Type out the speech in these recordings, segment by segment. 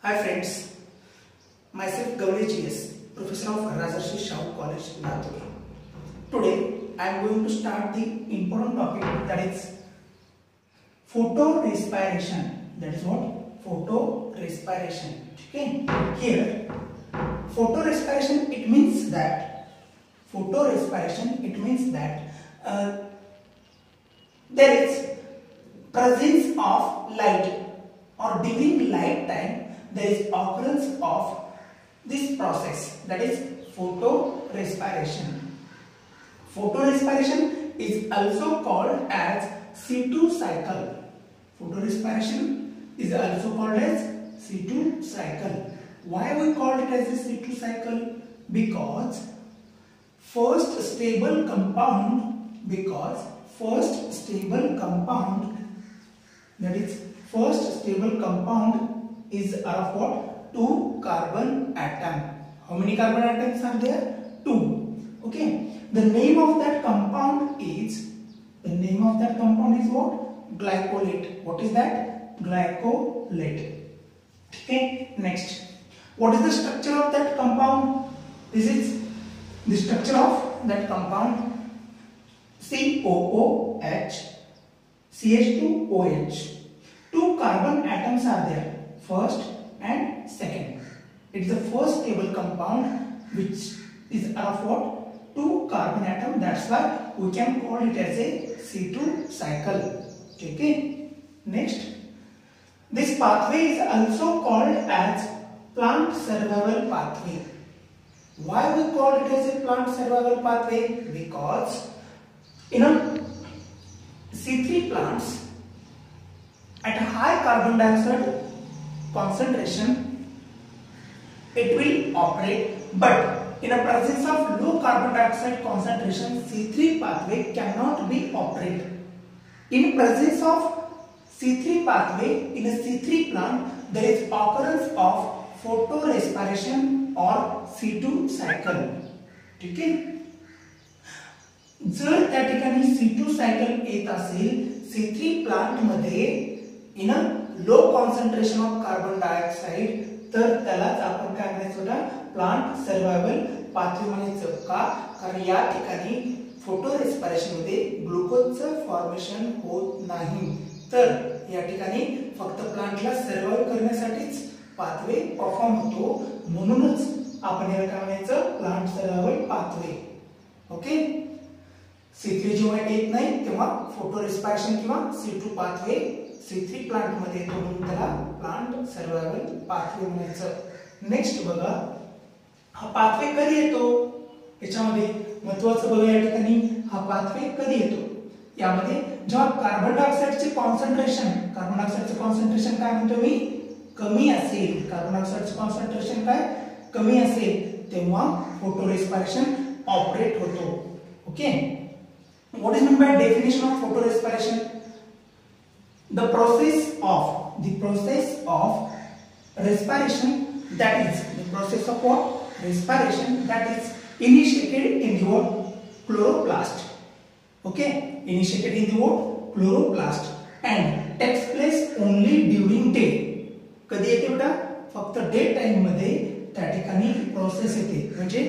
Hi friends, myself Gavli GS, Professor of Rajarshi Shaw College, Latur. Today I am going to start the important topic that is photorespiration. That is what? Photorespiration. Okay. Here, photorespiration it means that photorespiration it means that uh, there is presence of light or during light time there is occurrence of this process that is photorespiration. Photorespiration is also called as C2 cycle. Photorespiration is also called as C2 cycle. Why we call it as a C2 cycle? Because first stable compound because first stable compound that is first stable compound is of what? Two carbon atom. How many carbon atoms are there? Two. Okay. The name of that compound is, the name of that compound is what? Glycolate. What is that? Glycolate. Okay. Next. What is the structure of that compound? This is the structure of that compound COOH CH2OH. Two carbon atoms are there first and second. It is the first stable compound which is of what? Two carbon atom. That's why we can call it as a C2 cycle. Okay. Next. This pathway is also called as plant survival pathway. Why we call it as a plant survival pathway? Because in a C3 plants at high carbon dioxide concentration it will operate but in a presence of low carbon dioxide concentration C3 pathway cannot be operated. In presence of C3 pathway in a C3 plant there is occurrence of photorespiration or C2 cycle. ठीक आहे जर त्या ठिकाणी C2 cycle येत असेल C3 प्लांटमध्ये in a low concentration of carbon dioxide तर त्यालाच आपण काय म्हणायचं होता? प्लांट सर्वायवल पाथवे म्हणायचं का? कारण या ठिकाणी फोटो रेस्पायरेशनमध्ये ग्लुकोजचं फॉर्मेशन होत नाही. तर या ठिकाणी फक्त प्लांटला सर्वाइव्ह करण्यासाठीच पाथवे परफॉर्म होतो. म्हणूनच आपण याला काय म्हणायचं? Plant survival pathway okay C जेव्हा येत नाही तेव्हा फोटो रिस्पॅक्शन किंवा C two pathway C three प्लांटमध्ये येतो म्हणून त्याला प्लांट सर्वायवल पाथवे म्हणायचं. नेक्स्ट बघा हा पाथवे कधी येतो? याच्यामध्ये महत्वाचं बघा या ठिकाणी हा पाथवे कधी येतो? यामध्ये जेव्हा कार्बन डायऑक्साईडचे कॉन्सन्ट्रेशन कार्बन डायऑक्साईडचे कॉन्सन्ट्रेशन काय म्हणतो मी? कमी असेल. कार्बन डायऑक्साईडचे कॉन्सन्ट्रेशन काय? कमी असेल. तेव्हा फोटो रिस्पॅक्शन ऑपरेट होतो. Okay what is meant by definition of photorespiration the process of the process of respiration that is the process of what respiration that is initiated in the what chloroplast okay initiated in the what chloroplast and takes place only during day कधी येते बेटा फक्त day टाइममध्ये त्या ठिकाणी process येते म्हणजे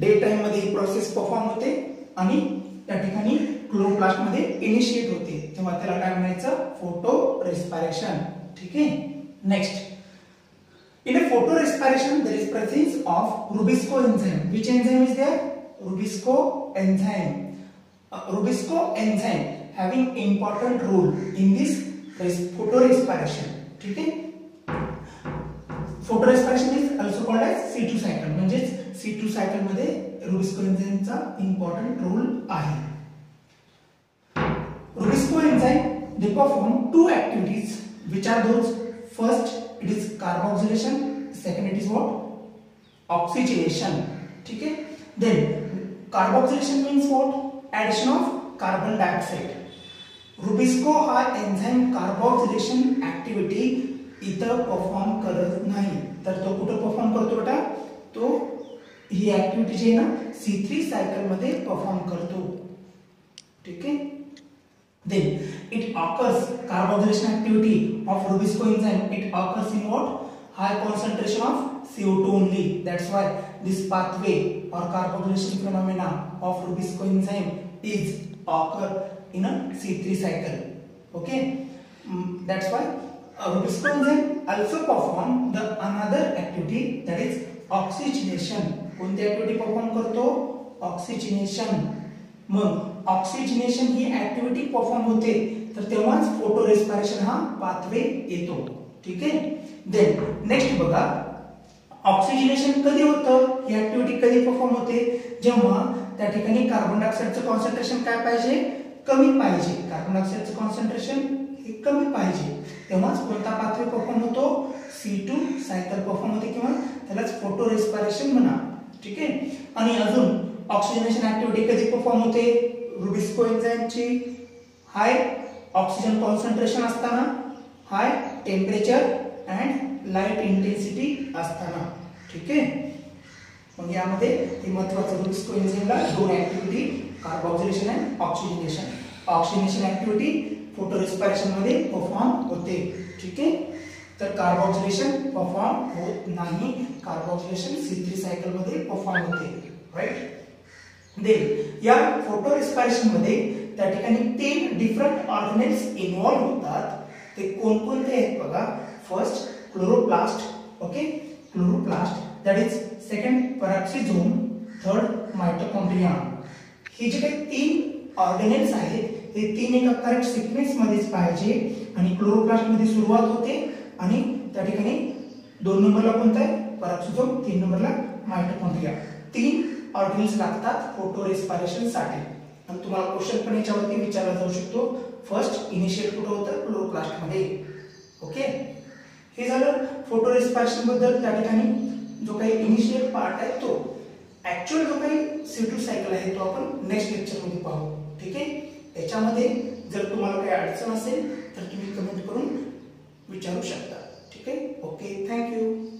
day टाइममध्ये ही प्रोसेस परफॉर्म होते आणि त्या ठिकाणी क्लोरोप्लास्टमध्ये इनिशिएट होते. तेव्हा त्याला काय म्हणायचं? फोटो रेस्पायरेशन ठीक आहे? Next in a photorespiration there is presence of rubisco enzyme which enzyme is there rubisco enzyme rubisco enzyme having important role in this photorespiration ठीक आहे? Photorespiration is also called as C two cycle म्हणजेच C two cycle rubisco एन्झाइमचा important role आहे rubisco enzyme they perform two activities which are those first it is carboxylation second it is what oxygenation ठीक है then carboxylation means what addition of carbon dioxide rubisco हा enzyme carboxylation activity इथं perform करत नाही तर ही activity जी ना सी थ्री सायकल मध्ये परफॉर्म करतो ठीक आहे then it occurs carboxylation activity of rubisco enzyme it occurs in what high concentration of CO2 only. That's why this pathway or carbonylation phenomena of Rubisco enzyme is occur in a C3 cycle. Okay, Mm, that's why a Rubisco enzyme also perform the another activity that is oxygenation. कोणती activity perform करतो? Oxygenation मग oxygenation ही activity perform होते तर तेव्हाच photo respiration हा pathway येतो. ठीक आहे? देन नेक्स्ट बघा. ऑक्सिजनेशन कधी होतं? ही ऍक्टिव्हिटी कधी परफॉर्म होते? जेव्हा त्या ठिकाणी कार्बन डायऑक्साईडचं कॉन्सन्ट्रेशन काय पाहिजे? कमी पाहिजे. कार्बन डायऑक्साईडचं कॉन्सन्ट्रेशन हे कमी पाहिजे. तेव्हाच कोणता पाथवे परफॉर्म होतो? सी टू सायकल परफॉर्म होते किंवा त्यालाच फोटो रेस्पायरेशन म्हणा. ठीक आहे? आणि अजून ऑक्सिजनेशन ऍक्टिव्हिटी कधी परफॉर्म होते? रुबिस्को एन्झाईमची हाय ऑक्सिजन कॉन्सन्ट्रेशन असताना. High temperature and light intensity असताना. ठीक आहे? मग यामध्ये हे महत्वाचं रुबिस्को एन्झाईमला दोन activity carboxylation and oxygenation oxygenation activity photorespiration perform होते. ठीक आहे? तर कार्बोक्सिलेशन परफॉर्म होत नाही. कार्बोक्सिलेशन सी थ्री सायकलमध्ये परफॉर्म होते. राईट देन या फोटो रिस्पायरेशनमध्ये त्या ठिकाणी तीन डिफरंट ऑर्गनेल्स इन्व्हॉल्व होतात. ते कोणकोणते आहेत बघा? First chloroplast okay chloroplast that is second peroxisome third mitochondria हे जे काही तीन ऑर्गनेल्स आहेत हे तीन एका करेक्ट सिक्वेन्स मध्येच पाहिजे. आणि क्लोरोप्लास्टमध्ये सुरुवात होते. आणि त्या ठिकाणी दोन नंबरला कोणता आहे? पराक्सिझोम तीन नंबरला मायटोकॉन्ड्रिया तीन ऑर्गनेल्स लागतात फोटो रेस्पिरेशनसाठी. आणि तुम्हाला क्वेश्चन पण याच्यावरती विचारला जाऊ शकतो. फर्स्ट इनिशियल कुठं होतं? क्लोरोप्लास्टमध्ये ओके हे झालं फोटो रेस्पिरेशनबद्दल त्या ठिकाणी. जो काही इनिशियल पार्ट आहे तो. ऍक्च्युअल जो काही सी टू सायकल आहे तो आपण नेक्स्ट लेक्चरमध्ये पाहू. ठीक आहे? याच्यामध्ये जर तुम्हाला काही अडचण असेल तर तुम्ही कमेंट करून विचारू शकता. ठीक आहे? Okay thank you